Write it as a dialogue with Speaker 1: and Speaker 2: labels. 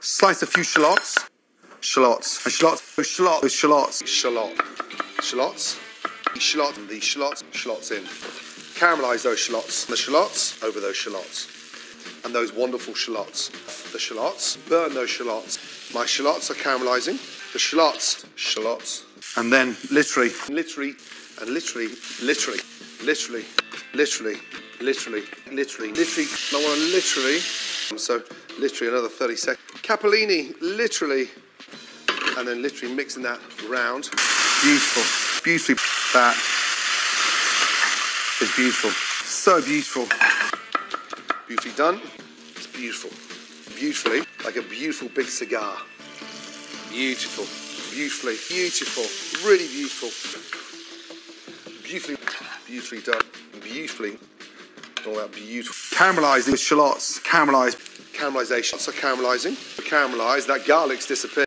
Speaker 1: Slice a few shallots. Shallots. And shallots. Shallots. Shallots. Shallot. Shallots. Shallot. And the shallots. Shallots in. Caramelize those shallots. The shallots over those shallots. And those wonderful shallots. The shallots. Burn those shallots. My shallots are caramelizing. The shallots. Shallots. And then literally, literally, and literally, literally, literally, literally, literally, literally, literally, I want to literally, so literally another 30 seconds. Capellini, literally, and then literally mixing that round. Beautiful, beautifully, that is beautiful, so beautiful. Beautifully done, it's beautiful. Beautifully, like a beautiful big cigar. Beautiful, beautifully, beautiful, really beautiful. Beautifully, beautifully done, beautifully. All that beautiful. Caramelizing with shallots, caramelized, caramelization. So caramelizing, caramelize, that garlic's disappeared.